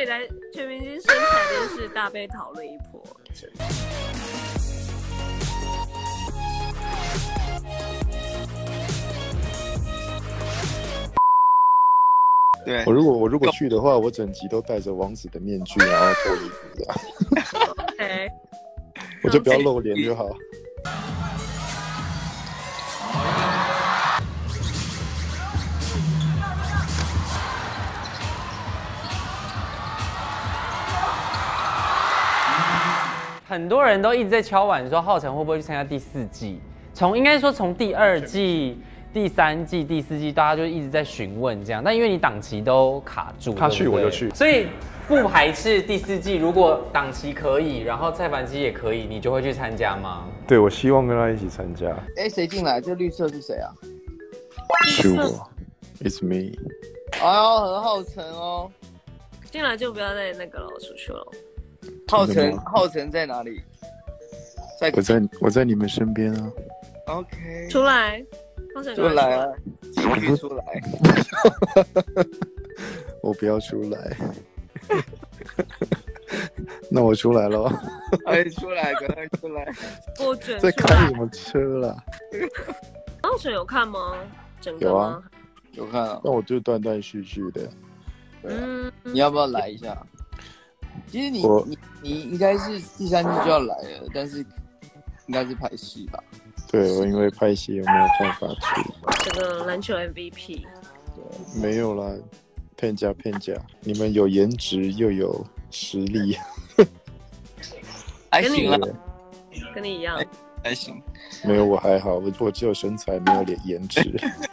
以来全明星身材真是大被讨论一波。对我，如果我如果去的话，我整集都戴着王子的面具，然后脱衣服的，OK，我就不要露脸就好。很多人都一直在敲碗说，浩辰会不会去参加第四季？从应该说从第二季、第三季、第四季，大家就一直在询问这样。但因为你档期都卡住，他去我就去所以不排斥第四季。如果档期可以，然后蔡凡基也可以，你就会去参加吗？对，我希望跟他一起参加。哎，谁进来？这绿色是谁啊？是我，It's me。哎呦，很浩辰哦。进来就不要再那个了，我出去了。浩辰，浩辰在哪里？在我在我在你们身边啊。OK，出来，浩辰出来啊，继续出来。我不要出来。那我出来了，哎，出来，赶快出来。我准在出来开什。么车了？浩辰有看吗？整个有啊吗？有看啊？那我就断断续续的。对啊嗯，你要不要来一下？其实你你你应该是第三季就要来了，但是应该是拍戏吧？对我因为拍戏我没有办法去，这个篮球 MVP，没有啦，骗家骗家。你们有颜值又有实力，还行啊，跟你一样。还行。没有我还好，我我只有身材没有脸颜值。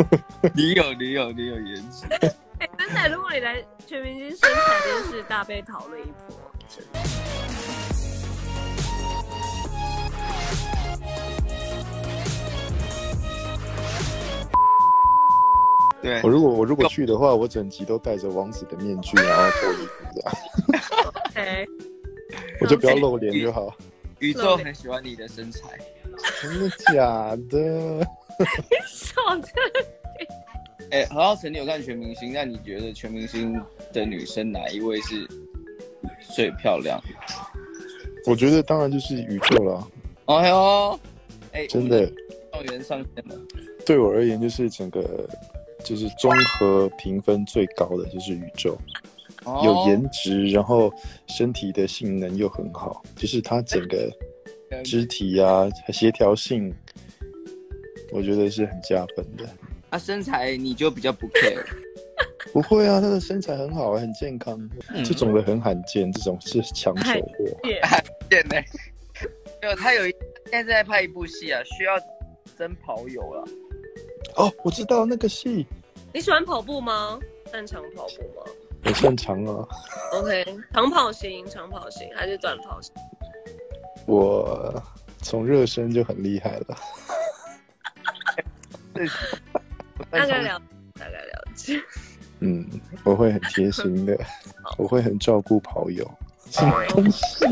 你有你有你有颜值。哎，真的，如果你来全明星身材真是大被讨论一波。对我，如果我如果去的话，我整集都戴着王子的面具，然后脱衣服的，OK，我就不要露脸就好。宇宙很喜欢你的身材。真的假的？少这哎，何浩晨，你有看全明星？那你觉得全明星的女生哪一位是最漂亮？我觉得当然就是宇宙了。哎呦，哎，真的，状元上线了。对我而言，就是整个就是综合评分最高的就是宇宙，哦有颜值，然后身体的性能又很好，就是他整个肢体啊协调性，我觉得是很加分的。啊，身材你就比较不 care。不会啊，他的身材很好，很健康，嗯这种的很罕见，这种是抢手货。罕，见呢？没有，他有一现在在拍一部戏啊，需要真跑友了。哦，我知道那个戏，你喜欢跑步吗？擅长跑步吗我擅长啊，？OK，长跑型、长跑型还是短跑型？我从热身就很厉害了。大概了，大概了解。嗯，我会很贴心的，我会很照顾跑友。什么东西？